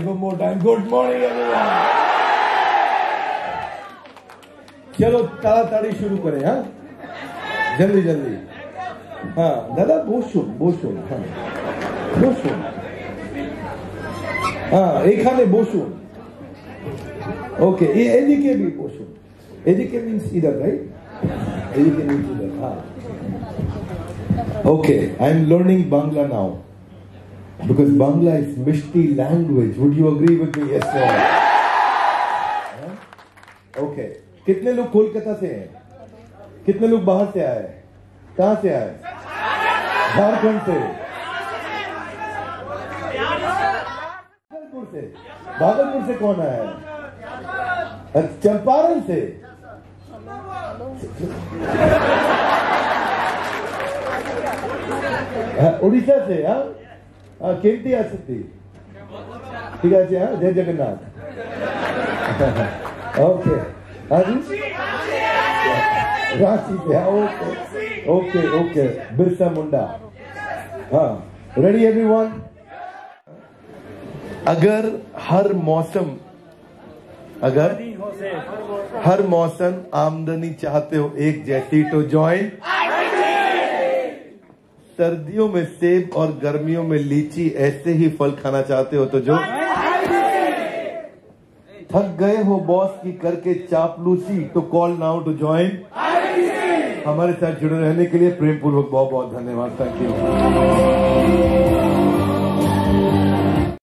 One more time. Good morning, everyone. चलो তাড়াতাড়ি শুরু করে হ্যাঁ জলদি জলদি হ্যাঁ দাদা বসুন বসুন হ্যাঁ বসুন হ্যাঁ এখানে বসুন ওকে এদিকে বি বসুন এদিকে মিন্স ইদার রাইট এদিকে মিন্স ইদার হ্যাঁ okay I am learning Bangla now because Bangla is Mishti language. Would you agree with me? Yes no? हाँ? Okay. कितने लोग कोलकाता से हैं कितने लोग बाहर से आए कहाँ से आए झारखंड से भागलपुर से भागलपुर से कौन आया अच्छा, चंपारण से हाँ, उड़ीसा से हाँ केमती आसती जगन्नाथ ओके हाँ जी रांची से हाँ okay okay okay Birsa Munda हाँ रेडी एवरीवन अगर हर मौसम अगर हर मौसम आमदनी चाहते हो एक जैसी तो ज्वाइन सर्दियों में सेब और गर्मियों में लीची ऐसे ही फल खाना चाहते हो तो जो थक गए हो बॉस की करके चापलूसी तो कॉल नाउ टू ज्वाइन हमारे साथ जुड़े रहने के लिए प्रेम पूर्वक बहुत बहुत धन्यवाद। Thank you